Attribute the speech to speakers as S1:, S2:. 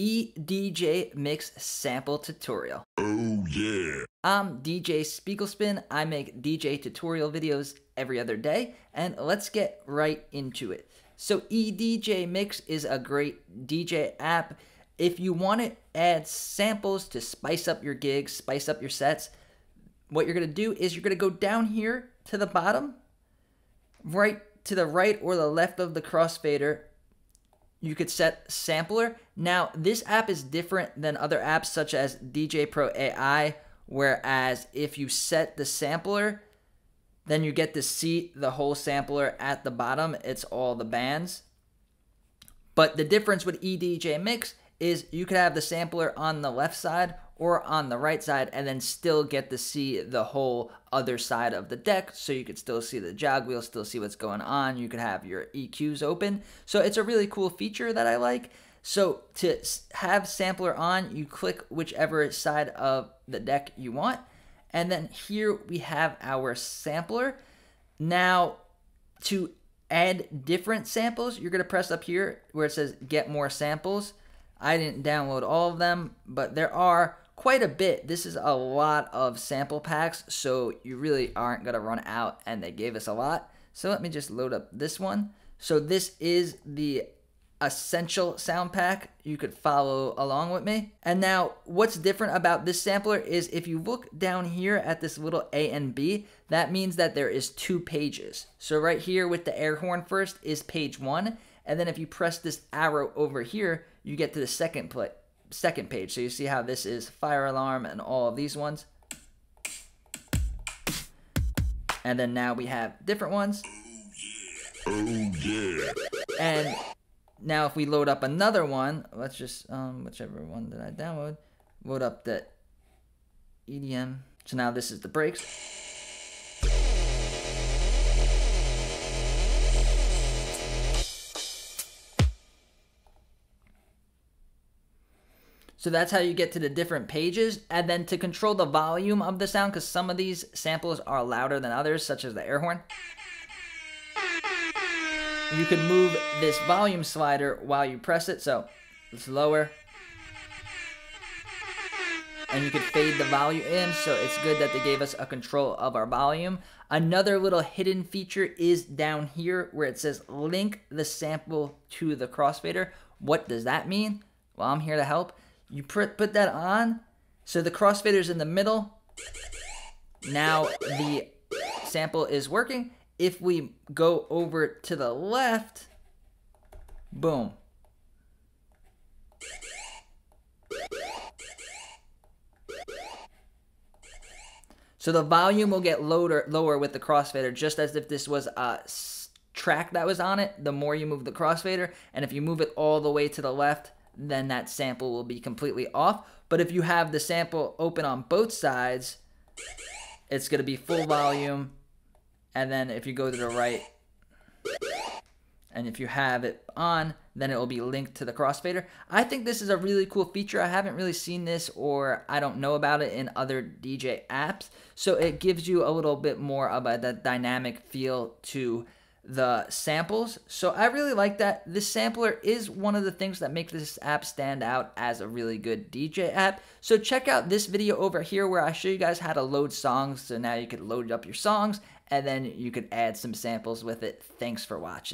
S1: Edjing Mix Sample Tutorial.
S2: Oh yeah.
S1: I'm DJ Spiegelspin. I make DJ tutorial videos every other day, and let's get right into it. So Edjing Mix is a great DJ app. If you want to add samples to spice up your gigs, spice up your sets, what you're going to do is you're going to go down here to the bottom, right to the right or the left of the crossfader, you could set sampler. Now, this app is different than other apps such as djay Pro AI, whereas if you set the sampler, then you get to see the whole sampler at the bottom. It's all the bands. But the difference with Edjing Mix is you could have the sampler on the left side or on the right side and then still get to see the whole other side of the deck. So you could still see the jog wheel still see what's going on. You could have your eqs open. So it's a really cool feature that i like. So to have sampler on you click whichever side of the deck you want. And then here we have our sampler. Now to add different samples you're going to press up here where it says get more samples. I didn't download all of them, but there are quite a bit. This is a lot of sample packs, so you really aren't going to run out, and they gave us a lot. So let me just load up this one. So this is the essential sound pack. You could follow along with me. And now what's different about this sampler is if you look down here at this little A and B, that means that there is two pages. So right here with the air horn first is page one. And then if you press this arrow over here, you get to the second second page. So you see how this is fire alarm and all of these ones. And then now we have different ones.
S2: Oh yeah.
S1: And now if we load up another one, let's just, um, whichever one did I download, load up the EDM. So now this is the breaks. So that's how you get to the different pages. And then to control the volume of the sound, because some of these samples are louder than others, such as the air horn, you can move this volume slider while you press it. So it's lower. And you can fade the volume in, so it's good that they gave us a control of our volume. Another little hidden feature is down here where it says link the sample to the crossfader. What does that mean? Well, I'm here to help. You put, that on. So the crossfader's in the middle. Now the sample is working. If we go over to the left, boom. So the volume will get lower, lower with the crossfader, just as if this was a track that was on it. The more you move the crossfader, and if you move it all the way to the left, then that sample will be completely off. But if you have the sample open on both sides, it's going to be full volume. And then if you go to the right, and if you have it on, then it will be linked to the crossfader. I think this is a really cool feature. I haven't really seen this or I don't know about it in other DJ apps. So it gives you a little bit more of a dynamic feel to the samples. So I really like that. This sampler is one of the things that make this app stand out as a really good DJ app. So check out this video over here where I show you guys how to load songs. So now you can load up your songs and then you can add some samples with it. Thanks for watching.